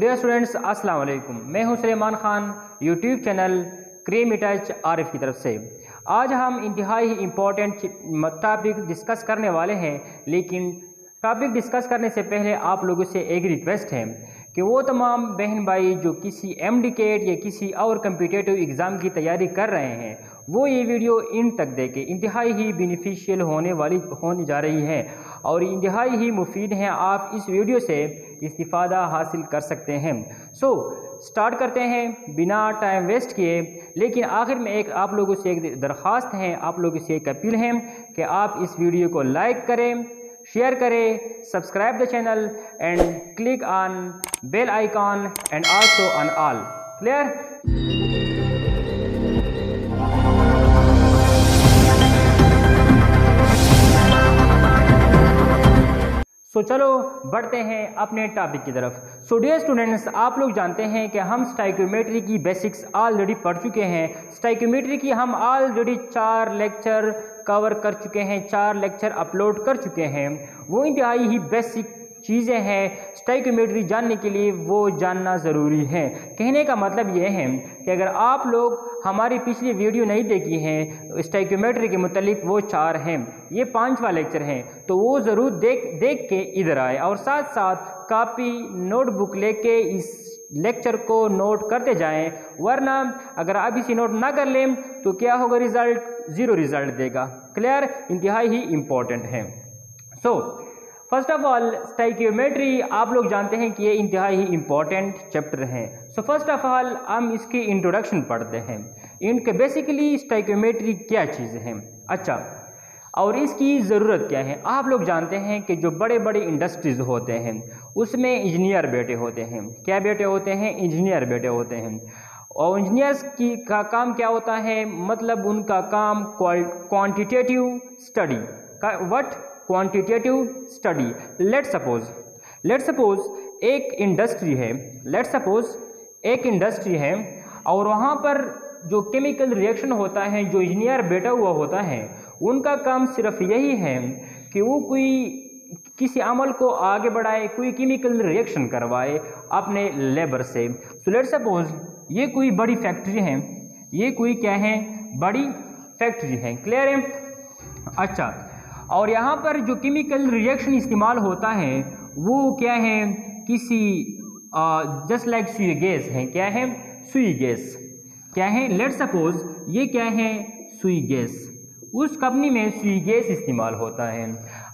Dear students अस्सलाम वालेकुम मैं हूँ Suleman Khan YouTube channel creamy touch Arif की तरफ़ से। आज हम इंतहाई इम्पोर्टेंट टॉपिक डिस्कस करने वाले हैं, लेकिन टॉपिक डिस्कस करने से पहले आप लोगों से एक रिक्वेस्ट है कि वो तमाम बहन भाई जो किसी एम या किसी और कम्पिटेटिव एग्ज़ाम की तैयारी कर रहे हैं, वो ये वीडियो इन तक देखें इंतहाई ही बेनिफिशियल होने वाली, होने जा रही है। और इंतहाई ही मुफीद हैं, आप इस वीडियो से इस्तीफ़ादा हासिल कर सकते हैं। सो स्टार्ट करते हैं, बिना टाइम वेस्ट किए। लेकिन आखिर में एक आप लोगों से एक दरख्वास्त है, आप लोगों से एक अपील है कि आप इस वीडियो को लाइक करें शेयर करें subscribe the channel and click on bell icon and also on all clear so so, चलो बढ़ते हैं अपने टॉपिक की तरफ़। सो डियर स्टूडेंट्स आप लोग जानते हैं कि हम स्टाइक्योमेट्री की बेसिक्स ऑलरेडी पढ़ चुके हैं। स्टाइक्योमेट्री की हम ऑलरेडी चार लेक्चर कवर कर चुके हैं चार लेक्चर अपलोड कर चुके हैं। वो इंतहाई ही बेसिक चीज़ें हैं स्टाइकोमेट्री जानने के लिए वो जानना ज़रूरी है। कहने का मतलब यह है कि अगर आप लोग हमारी पिछली वीडियो नहीं देखी है स्टाइकोमेट्री के मतलब वो चार हैं। ये पांचवा लेक्चर हैं तो वो ज़रूर देख देख के इधर आए। और साथ साथ कापी नोटबुक लेके इस लेक्चर को नोट करते जाएँ वरना अगर आप इसी नोट ना कर लें तो क्या होगा रिज़ल्ट ज़ीरो रिज़ल्ट देगा। क्लियर इंतहाई ही इम्पोर्टेंट है। So so, first of all stoichiometry आप लोग जानते हैं कि ये इंतहा ही इंपॉर्टेंट चैप्टर हैं। सो फ़र्स्ट ऑफ़ ऑल हम इसकी इंट्रोडक्शन पढ़ते हैं। इनके बेसिकली स्टाइक्योमेट्री क्या चीज़ है? अच्छा और इसकी ज़रूरत क्या है? आप लोग जानते हैं कि जो बड़े बड़े इंडस्ट्रीज़ होते हैं, उसमें इंजीनियर बैठे होते हैं। क्या बैठे होते हैं? इंजीनियर बैठे होते हैं। और इंजीनियर्स की का काम क्या होता है? मतलब उनका काम क्वांटिटेटिव स्टडी का what quantitative study let suppose let suppose एक इंडस्ट्री है. लेट सपोज़ एक इंडस्ट्री है और वहाँ पर जो केमिकल रिएक्शन होता है, जो इंजीनियर बैठा हुआ होता है, उनका काम सिर्फ़ यही है कि वो कोई किसी अमल को आगे बढ़ाए, कोई केमिकल रिएक्शन करवाए अपने लेबर से. सो लेट सपोज़ ये कोई बड़ी फैक्ट्री है. ये कोई क्या है? बड़ी फैक्ट्री है. क्लियर है? अच्छा. और यहाँ पर जो केमिकल रिएक्शन इस्तेमाल होता है, वो क्या है? किसी जस्ट लाइक सुई गैस है, क्या है? सुई गैस क्या है? लेट सपोज़ ये क्या है? सुई गैस उस कंपनी में सुई गैस इस्तेमाल होता है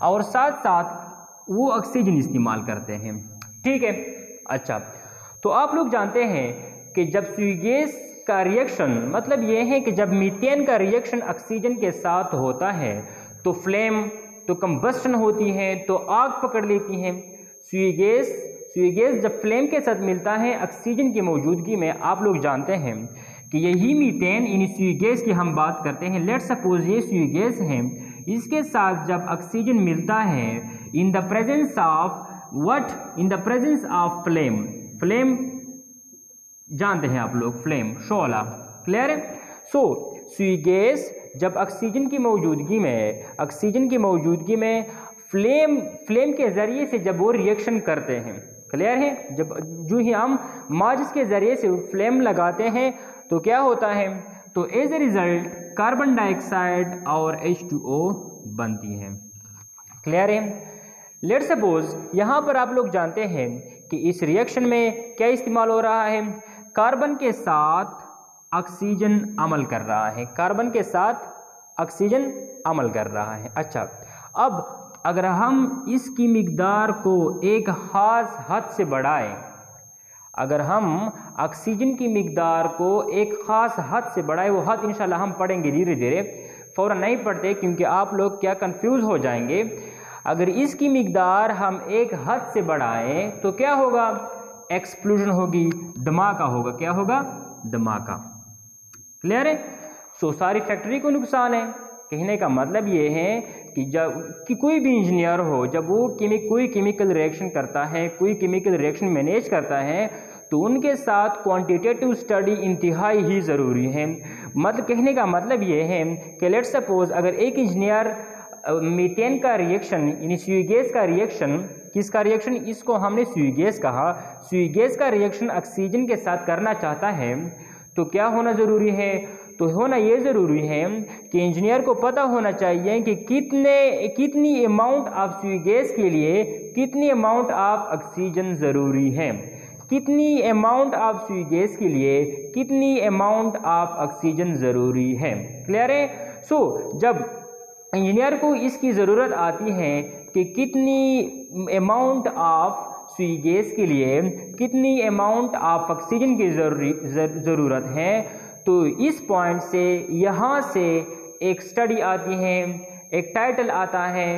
और साथ साथ वो ऑक्सीजन इस्तेमाल करते हैं। ठीक है? अच्छा तो आप लोग जानते हैं कि जब सुई गैस का रिएक्शन मतलब ये है कि जब मीथेन का रिएक्शन ऑक्सीजन के साथ होता है तो फ्लेम तो कंबस्टन होती है तो आग पकड़ लेती है। सुई गैस सुई गैस जब फ्लेम के साथ मिलता है, ऑक्सीजन की मौजूदगी में आप लोग जानते हैं कि यही मीथेन इन सुई गैस की हम बात करते हैं। लेट सपोज़ ये सुई गैस है। इसके साथ जब ऑक्सीजन मिलता है in the presence of what in the presence of flame flame जानते हैं आप लोग फ्लेम शोला क्लियर है? सो सुई गैस जब ऑक्सीजन की मौजूदगी में ऑक्सीजन की मौजूदगी में फ्लेम फ्लेम के ज़रिए से जब वो रिएक्शन करते हैं क्लियर है? जब, जो ही हम माचिस के ज़रिए से फ्लेम लगाते हैं तो क्या होता है? तो as a result carbon dioxide और H2O बनती है। क्लियर है? लेट सपोज़ यहाँ पर आप लोग जानते हैं कि इस रिएक्शन में क्या इस्तेमाल हो रहा है? कार्बन के साथ ऑक्सीजन अमल कर रहा है। कार्बन के साथ ऑक्सीजन अमल कर रहा है। अच्छा अब अगर हम इसकी मकदार को एक ख़ास हद से बढ़ाएँ, अगर हम ऑक्सीजन की मकदार को एक ख़ास हद से बढ़ाएँ, वो हद इंशाल्लाह हम पढ़ेंगे धीरे धीरे फ़ौर नहीं पढ़ते क्योंकि आप लोग क्या कंफ्यूज हो जाएँगे। अगर इसकी मकदार हम एक हद से बढ़ाएँ तो क्या होगा? एक्सप्लोजन होगी, धमाका होगा। क्या होगा? धमाका। क्लियर है? सो सारी फैक्ट्री को नुकसान है। कहने का मतलब ये है कि जब कि कोई भी इंजीनियर हो, जब वो केमिक कोई केमिकल रिएक्शन करता है, कोई केमिकल रिएक्शन मैनेज करता है तो उनके साथ क्वांटिटेटिव स्टडी इंतहाई ही ज़रूरी है। मतलब कहने का मतलब ये है कि लेट सपोज़ अगर एक इंजीनियर मीथेन का रिएक्शन यानी गैस का रिएक्शन किसका रिएक्शन इसको हमने सुई गैस कहा। सुई गैस का रिएक्शन ऑक्सीजन के साथ करना चाहता है। तो क्या होना ज़रूरी है? तो होना ये ज़रूरी है कि इंजीनियर को पता होना चाहिए कि कितने, कितनी अमाउंट ऑफ़ सुई गैस के लिए कितनी अमाउंट ऑफ़ ऑक्सीजन ज़रूरी है। कितनी अमाउंट ऑफ़ सुई गैस के लिए कितनी अमाउंट ऑफ़ ऑक्सीजन ज़रूरी है। क्लियर है? सो जब इंजीनियर को इसकी ज़रूरत आती है कि कितनी अमाउंट ऑफ़ सुई गैस के लिए कितनी अमाउंट ऑफ़ ऑक्सीजन की ज़रूरी ज़रूरत है? तो इस पॉइंट से यहाँ से एक स्टडी आती है एक टाइटल आता है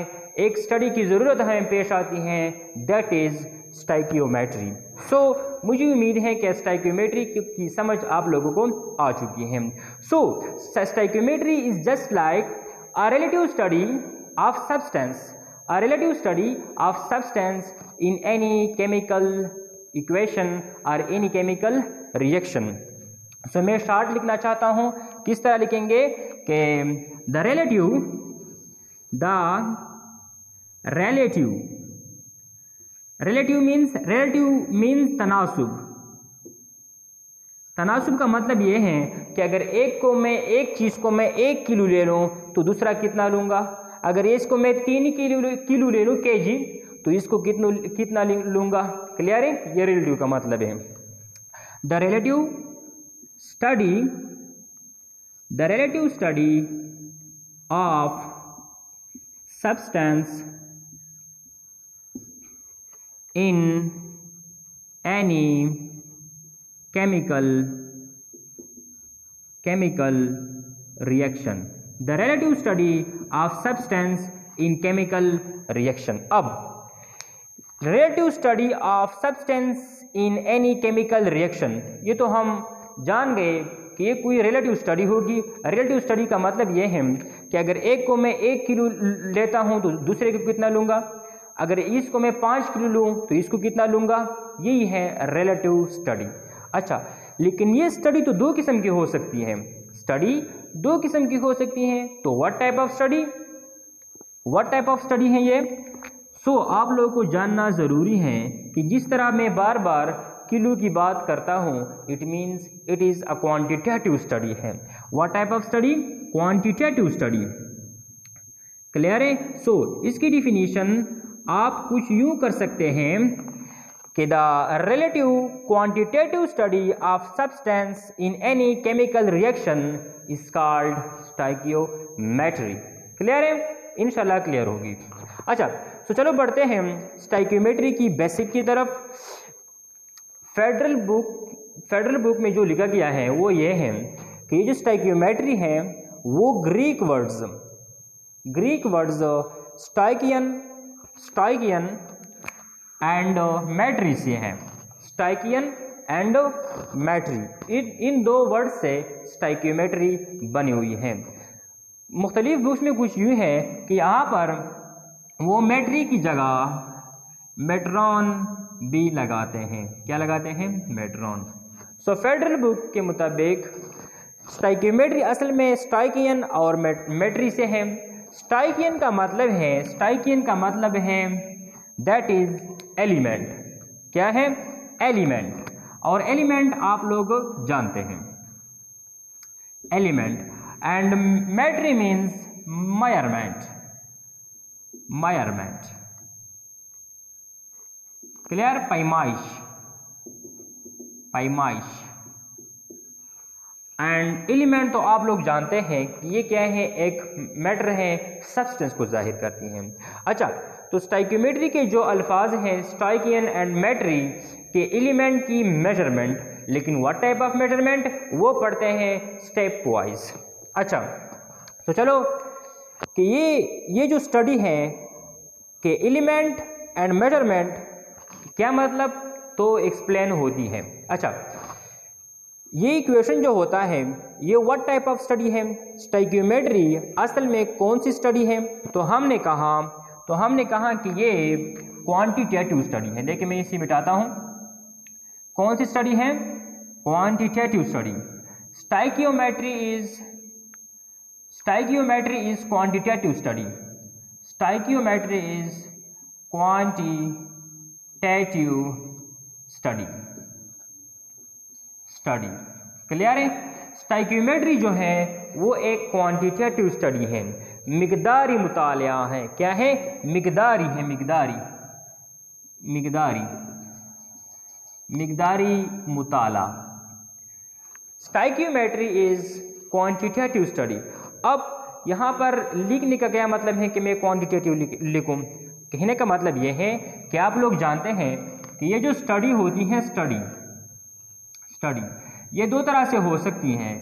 एक स्टडी की ज़रूरत हमें पेश आती है that is stoichiometry so so, मुझे उम्मीद है कि स्टाइकियोमेट्री की समझ आप लोगों को आ चुकी है। So stoichiometry is just like a relative study of substance a relative study of substance in any chemical equation or any chemical reaction so मैं शार्ट लिखना चाहता हूँ। किस तरह लिखेंगे? कि the relative the relative relative means relative means तनासुब तनासुब का मतलब ये है कि अगर एक को मैं एक चीज़ को मैं एक किलो ले लूँ तो दूसरा कितना लूँगा? अगर इसको मैं तीन किलो किलो ले लूँ के जी तो इसको कितना कितना लूँगा? क्लियर है? ये रिलेटिव का मतलब है। The relative study the relative study of substance in any chemical chemical reaction the relative study of substance in chemical reaction अब relative study of substance in any chemical reaction ये तो हम जान गए कि ये कोई रिलेटिव स्टडी होगी। रिलेटिव स्टडी का मतलब ये है कि अगर एक को मैं एक किलो लेता हूँ तो दूसरे को कितना लूँगा? अगर इसको मैं पाँच किलो लूँ तो इसको कितना लूँगा? यही है रिलेटिव स्टडी अच्छा लेकिन ये स्टडी तो दो किस्म की हो सकती है। स्टडी दो किस्म की हो सकती है तो what type of study what type of study है ये? सो आप लोगों को जानना ज़रूरी है कि जिस तरह मैं बार बार किलो की बात करता हूँ it means it is a quantitative study है। What type of study quantitative study clear है? सो इसकी डिफिनीशन आप कुछ यूँ कर सकते हैं कि the relative quantitative study of substance in any chemical reaction is called stoichiometry clear है? इनशाला क्लियर होगी। अच्छा तो चलो बढ़ते हैं स्टाइक्योमेट्री की बेसिक की तरफ़। फेडरल बुक फेडरल बुक में जो लिखा गया है, वो ये है कि ये जो स्टाइक्योमेट्री है, वो Greek words Greek words स्टाइकियन स्टाइकियन and मैट्री से हैं। स्टाइकियन एंड मैट्री इन इन दो वर्ड से स्टाइक्योमेट्री बनी हुई है। मुख्तलिफ़ बुक्स में कुछ यूँ है कि यहाँ पर वो मेट्री की जगह मेट्रॉन भी लगाते हैं। क्या लगाते हैं? मेट्रॉन। सो फेडरल बुक के मुताबिक स्टाइकियोमेट्री असल में स्टाइकियन और मेट्री से है। स्टाइकियन का मतलब है स्टाइकियन का मतलब है दैट इज़ एलिमेंट क्या है? एलिमेंट और एलिमेंट आप लोग जानते हैं। Element and metry means measurement measurement clear पैमाइश पैमाइश एंड एलिमेंट तो आप लोग जानते हैं कि ये क्या है? एक मैटर है सब्सटेंस को ज़ाहिर करती हैं। अच्छा तो स्टाइकोमेट्री के जो अल्फाज हैं स्टाइकियन एंड मेट्री के एलिमेंट की मेज़रमेंट लेकिन व्हाट टाइप ऑफ़ मेज़रमेंट वो पढ़ते हैं स्टेप वाइज अच्छा तो चलो कि ये ये जो स्टडी है कि एलिमेंट एंड मेज़रमेंट क्या मतलब? तो एक्सप्लेन होती है। अच्छा ये इक्वेशन जो होता है, ये व्हाट टाइप ऑफ़ स्टडी है? स्टाइक्योमेट्री असल में कौन सी स्टडी है? तो हमने कहा तो हमने कहा कि ये क्वांटिटेटिव स्टडी है। देखिए, मैं इसे मिटाता हूँ। कौन सी स्टडी है? Quantitative study stoichiometry is stoichiometry is quantitative study stoichiometry is quantitative study study clear है? स्टाइक्यूमेट्री जो है, वो एक क्वांटिटेटिव स्टडी है। मिकदारी मुतालिया है। क्या है? मिकदारी है मिकदारी मिकदारी मिकदारी मुताला। स्टाइक्यूमेट्री इज़ क्वांटिटेटिव स्टडी अब यहाँ पर लिखने का क्या मतलब है कि मैं क्वांटिटेटिव लिखूँ कहने का मतलब ये है कि आप लोग जानते हैं कि ये जो स्टडी होती है स्टडी स्टडी ये दो तरह से हो सकती हैं।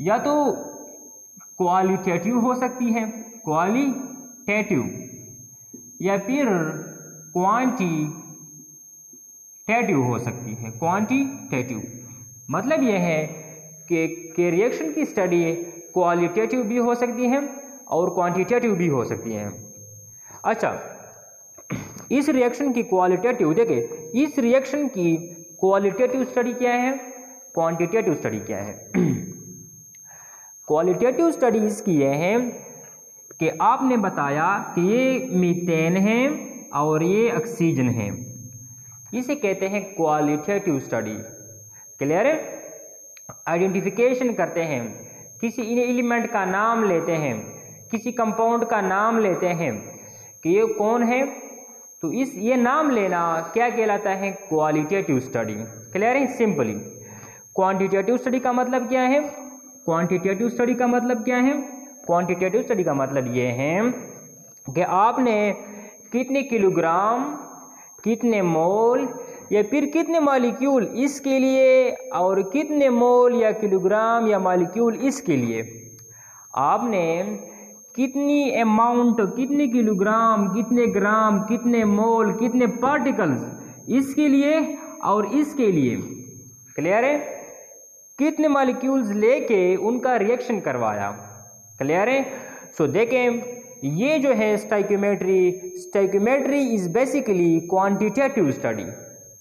या तो क्वालिटेटिव हो सकती है क्वालिटेटिव या फिर क्वांटिटेटिव हो सकती है क्वांटिटेटिव मतलब यह है के रिएक्शन की स्टडी क्वालिटेटिव भी हो सकती है और क्वांटिटेटिव भी हो सकती है। अच्छा इस रिएक्शन की क्वालिटेटिव देखिए, इस रिएक्शन की क्वालिटेटिव स्टडी क्या है? क्वांटिटेटिव स्टडी क्या है? क्वालिटेटिव स्टडीज़ की यह है कि आपने बताया कि ये मीथेन है और ये ऑक्सीजन है। इसे कहते हैं क्वालिटेटिव स्टडी क्लियर है? आइडेंटिफिकेशन करते हैं। किसी एलिमेंट का नाम लेते हैं, किसी कंपाउंड का नाम लेते हैं कि ये कौन है? तो इस ये नाम लेना क्या कहलाता है? क्वालिटेटिव स्टडी क्लियर है? सिंपली क्वांटिटेटिव स्टडी का मतलब क्या है? क्वांटिटेटिव स्टडी का मतलब क्या है? क्वांटिटेटिव स्टडी का मतलब ये है कि आपने कितने किलोग्राम, कितने मोल या फिर कितने मालिक्यूल इसके लिए और कितने मोल या किलोग्राम या मालिक्यूल इसके लिए? आपने कितनी अमाउंट कितने किलोग्राम, कितने ग्राम, कितने मोल, कितने पार्टिकल्स इसके लिए और इसके लिए? क्लियर है? कितने मालिक्यूल्स लेके उनका रिएक्शन करवाया? क्लियर है? सो देखें, ये जो है stoichiometry stoichiometry is basically quantitative study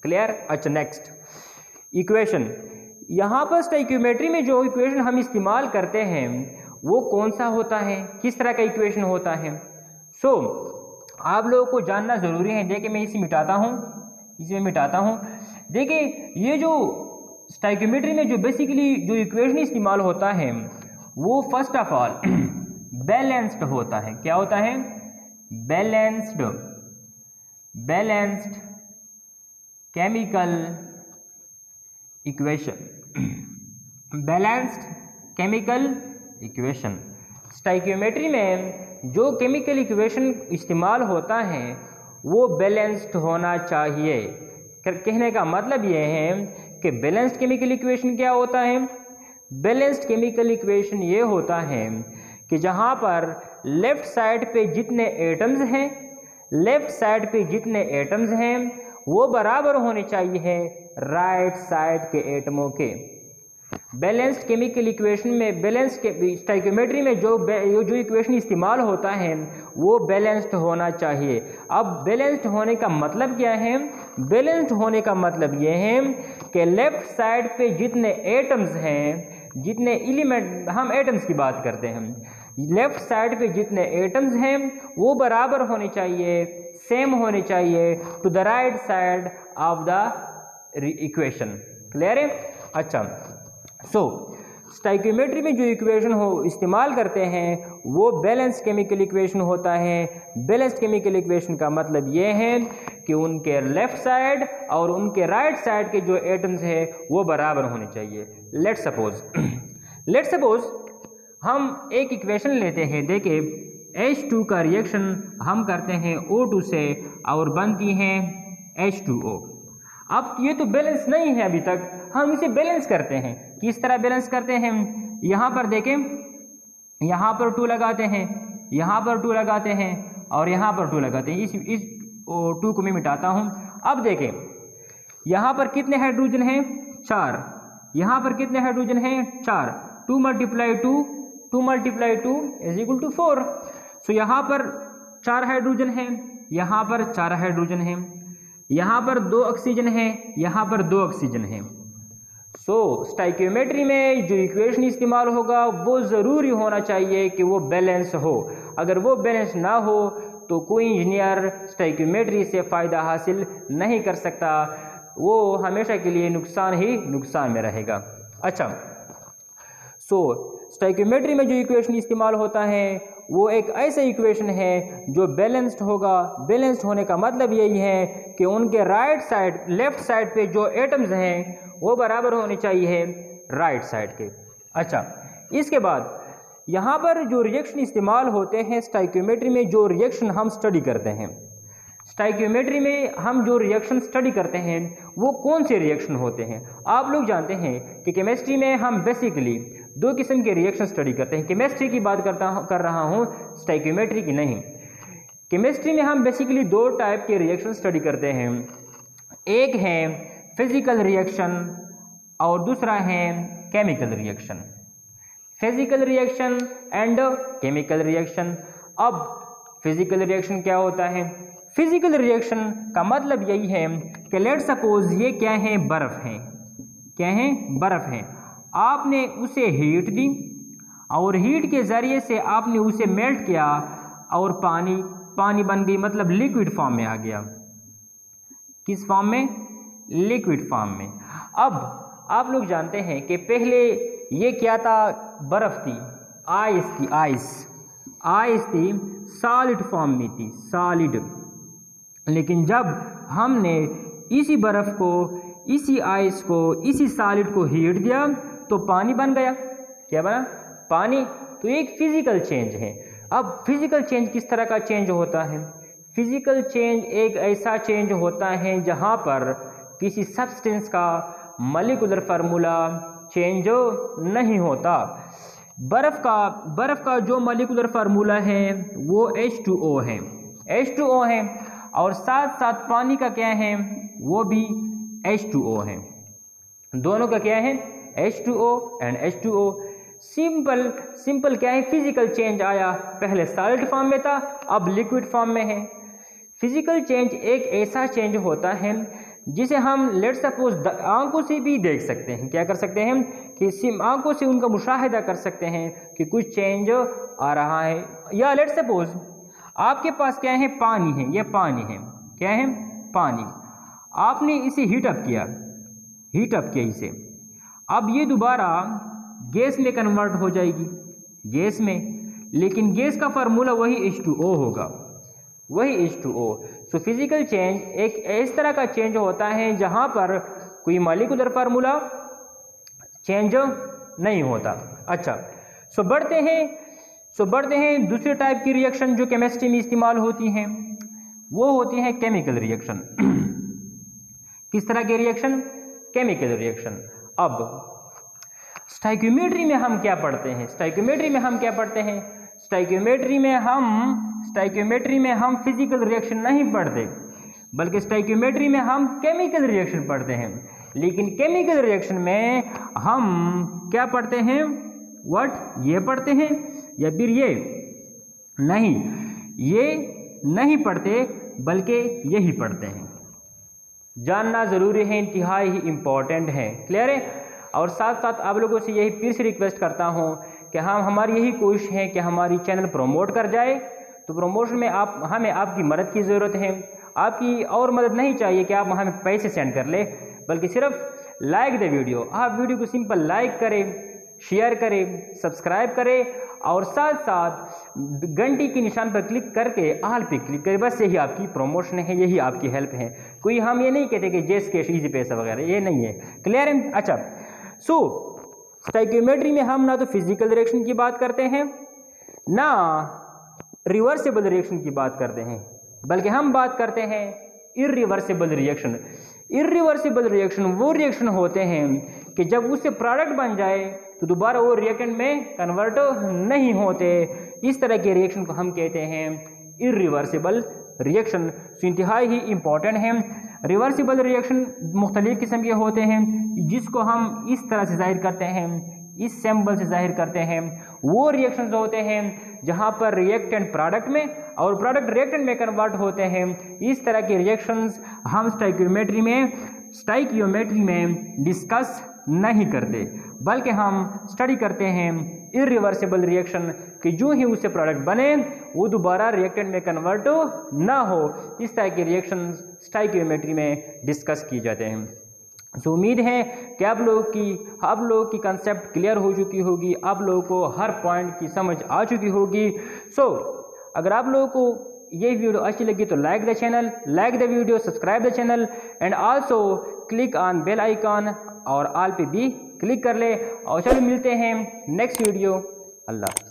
clear अच्छा नेक्स्ट इक्वेशन यहाँ पर स्टाइक्यूमेट्री में जो इक्वेशन हम इस्तेमाल करते हैं वो कौन सा होता है? किस तरह का इक्वेशन होता है? सो so, आप लोगों को जानना ज़रूरी है। देखिए मैं इसे मिटाता हूँ। इसे मिटाता हूँ। देखिए ये जो स्टाइक्यूमेट्री में जो बेसिकली जो इक्वेशन इस्तेमाल होता है वो फ़र्स्ट ऑफ़ ऑल बैलेंस्ड होता है। क्या होता है? Balanced balanced chemical equation balanced chemical equation stoichiometry में जो केमिकल इक्वेशन इस्तेमाल होता है, वो बैलेंस्ड होना चाहिए। कहने का मतलब ये है कि बैलेंस्ड केमिकल इक्वेशन क्या होता है? बैलेंस्ड केमिकल इक्वेशन ये होता है कि जहाँ पर लेफ़्ट साइड पे जितने एटम्स हैं लेफ़्ट साइड पे जितने एटम्स हैं वो बराबर होने चाहिए राइट साइड के एटमों के। बैलेंस्ड केमिकल इक्वेशन में बैलेंस के, स्टाइकोमेट्री में जो जो इक्वेशन इस्तेमाल होता है, वो बैलेंस्ड होना चाहिए। अब बैलेंस्ड होने का मतलब क्या है? बैलेंस्ड होने का मतलब ये है कि लेफ़्ट साइड पे जितने एटम्स हैं, जितने एलिमेंट, हम एटम्स की बात करते हैं। लेफ़्ट साइड पे जितने एटम्स हैं, वो बराबर होने चाहिए। सेम होने चाहिए to the right side of the equation clear है? अच्छा। सो स्टाइक्योमेट्री में जो इक्वेशन हो, इस्तेमाल करते हैं, वो बैलेंस केमिकल इक्वेशन होता है। बैलेंस केमिकल इक्वेशन का मतलब ये है कि उनके लेफ़्ट साइड और उनके राइट right साइड के जो एटम्स हैं, वो बराबर होने चाहिए। लेट सपोज़ लेट सपोज़ हम एक इक्वेशन लेते हैं देखिए H2 का रिएक्शन हम करते हैं O2 से और बनती हैं H2O अब ये तो बैलेंस नहीं है अभी तक। हम इसे बैलेंस करते हैं। किस तरह बैलेंस करते हैं यहाँ पर देखें। यहाँ पर टू लगाते हैं। यहाँ पर टू लगाते हैं और यहाँ पर टू लगाते हैं। इस इस टू को मैं मिटाता हूँ। अब देखें। यहाँ पर कितने हाइड्रोजन हैं? चार। यहाँ पर कितने हाइड्रोजन हैं? चार। Two multiply two two multiply two is equal to four so यहाँ पर चार हाइड्रोजन है यहाँ पर चार हाइड्रोजन है यहाँ पर दो ऑक्सीजन है यहाँ पर दो ऑक्सीजन है। सो so, स्टाइक्योमेट्री में जो इक्वेशन इस्तेमाल होगा वो ज़रूरी होना चाहिए कि वो बैलेंस हो। अगर वो बैलेंस ना हो तो कोई इंजीनियर स्टाइक्योमेट्री से फ़ायदा हासिल नहीं कर सकता। वो हमेशा के लिए नुकसान ही नुकसान में रहेगा। अच्छा सो स्टाइक्यूमेट्री में जो इक्वेशन इस्तेमाल होता है, वो एक ऐसा इक्वेशन है जो बैलेंस्ड होगा। बैलेंस्ड होने का मतलब यही है कि उनके राइट साइड लेफ़्ट साइड पे जो एटम्स हैं, वो बराबर होने चाहिए राइट साइड के। अच्छा इसके बाद यहाँ पर जो रिएक्शन इस्तेमाल होते हैं स्टाइक्योमेट्री में जो रिएक्शन हम स्टडी करते हैं। स्टाइक्योमेट्री में हम जो रिएक्शन स्टडी करते हैं, वो कौन से रिएक्शन होते हैं? आप लोग जानते हैं कि केमिस्ट्री में हम बेसिकली दो किस्म के रिएक्शन स्टडी करते हैं। केमिस्ट्री की बात करता कर रहा हूँ स्टाइक्योमेट्री की नहीं। केमिस्ट्री में हम बेसिकली दो टाइप के रिएक्शन स्टडी करते हैं। एक है फ़िज़िकल रिएक्शन और दूसरा है chemical reaction physical reaction and chemical reaction अब फ़िज़िकल रिएक्शन क्या होता है? फ़िज़िकल रिएक्शन का मतलब यही है कि लेट सपोज़ ये क्या है, बर्फ़ है। क्या है? बर्फ़ है। आपने उसे हीट दी और हीट के ज़रिए से आपने उसे मेल्ट किया और पानी पानी बन गई मतलब लिक्विड फॉर्म में आ गया। किस फॉर्म में? लिक्विड फॉर्म में। अब आप लोग जानते हैं कि पहले ये क्या था? बर्फ़ थी, आइस थी, आइस। आइस थी, सॉलिड फॉर्म में थी, सॉलिड। लेकिन जब हमने इसी बर्फ़ को, इसी आइस को, इसी सॉलिड को हीट दिया तो पानी बन गया। क्या बना? पानी। तो एक फ़िज़िकल चेंज है। अब फ़िज़िकल चेंज किस तरह का चेंज होता है? फ़िज़िकल चेंज एक ऐसा चेंज होता है जहाँ पर किसी सब्सटेंस का मलिकुलर फार्मूला चेंज नहीं होता। बर्फ़ का बर्फ़ का जो मलिकुलर फार्मूला है, वो H2O है। H2O है और साथ साथ पानी का क्या है? वो भी H2O है। दोनों का क्या है? H2O and H2O simple simple क्या है? फ़िज़िकल चेंज आया। पहले सॉलिड फॉर्म में था, अब लिक्विड फॉर्म में है। फ़िज़िकल चेंज एक ऐसा चेंज होता है, जिसे हम लेट सपोज़ आँखों से भी देख सकते हैं। क्या कर सकते हैं कि सिम, आँखों से उनका मुशाहिदा कर सकते हैं कि कुछ चेंज आ रहा है। या लेट सपोज़ आपके पास क्या है? पानी है, यह पानी है। क्या है? पानी। आपने इसे हीटअप किया। हीटअप किया इसे। अब ये दोबारा गैस में कन्वर्ट हो जाएगी, गैस में। लेकिन गैस का फार्मूला वही H2O होगा, वही H two O so physical change एक इस तरह का चेंज होता है जहाँ पर कोई मालिकुलर फार्मूला चेंज नहीं होता। अच्छा सो बढ़ते हैं सो बढ़ते हैं दूसरे टाइप की रिएक्शन जो केमिस्ट्री में इस्तेमाल होती हैं। वो होती हैं केमिकल रिएक्शन किस तरह के रिएक्शन केमिकल रिएक्शन अब स्टाइक्योमेट्री में हम क्या पढ़ते हैं? स्टाइक्योमेट्री में हम क्या पढ़ते हैं? स्टाइक्योमेट्री में हम स्टाइक्योमेट्री में हम फ़िज़िकल रिएक्शन नहीं पढ़ते, बल्कि स्टाइक्योमेट्री में हम केमिकल रिएक्शन पढ़ते हैं। लेकिन केमिकल रिएक्शन में हम क्या पढ़ते हैं? वट ये पढ़ते हैं, या फिर ये? नहीं ये नहीं पढ़ते, बल्कि यही पढ़ते हैं। जानना ज़रूरी है, इंतहाई ही इंपॉर्टेंट है। क्लियर है? और साथ साथ आप लोगों से यही फिर से रिक्वेस्ट करता हूँ कि हम, हमारी यही कोशिश है कि हमारी चैनल प्रमोट कर जाए। तो प्रमोशन में आप, हमें आपकी मदद की ज़रूरत है। आपकी और मदद नहीं चाहिए कि आप हमें पैसे सेंड कर ले, बल्कि सिर्फ़ लाइक द वीडियो आप वीडियो को सिंपल लाइक करें शेयर करें सब्सक्राइब करें और साथ साथ घंटी के निशान पर क्लिक करके आल पे क्लिक करें। बस यही आपकी प्रमोशन है यही आपकी हेल्प है। कोई हम ये नहीं कहते कि जेस कैश इजी पैसा वगैरह ये नहीं है। क्लियर है? अच्छा। सो so, स्टाइक्योमेट्री में हम ना तो फ़िज़िकल रिएक्शन की बात करते हैं ना रिवर्सेबल रिएक्शन की बात करते हैं। बल्कि हम बात करते हैं इरिवर्सिबल रिएक्शन इरिवर्सिबल रिएक्शन वो रिएक्शन होते हैं कि जब उससे प्रोडक्ट बन जाए तो दोबारा वो रिएक्टेंट में कन्वर्ट नहीं होते। इस तरह के रिएक्शन को हम कहते हैं इरिवर्सिबल रिएक्शन इंतहाई ही इंपॉर्टेंट है। रिवर्सिबल रिएक्शन मुख्तलिफ़ किस्म के होते हैं, जिसको हम इस तरह से ज़ाहिर करते हैं, इस सैम्बल से ज़ाहिर करते हैं। वो रिएक्शंस होते हैं जहाँ पर रिएक्टेंट प्रोडक्ट में और प्रोडक्ट रिएक्टेंट में कन्वर्ट होते हैं। इस तरह के रिएक्शंस हम स्टाइक्योमेट्री में स्टाइक्योमेट्री में डिस्कस नहीं करते। बल्कि हम स्टडी करते हैं इरिवर्सिबल रिएक्शन कि जो ही उससे प्रोडक्ट बने वो दोबारा रिएक्टेंट में कन्वर्ट ना हो इस तरह के रिएक्शन स्टाइक्योमेट्री में डिस्कस किए जाते हैं। सो उम्मीद है कि आप लोगों की आप लोगों की कंसेप्ट क्लियर हो चुकी होगी आप लोगों को हर पॉइंट की समझ आ चुकी होगी। सो so, अगर आप लोगों को ये वीडियो अच्छी लगी तो like the channel like the video subscribe the channel and also click on bell icon और आल पे भी क्लिक कर ले। और चलिए मिलते हैं नेक्स्ट वीडियो अल्लाह।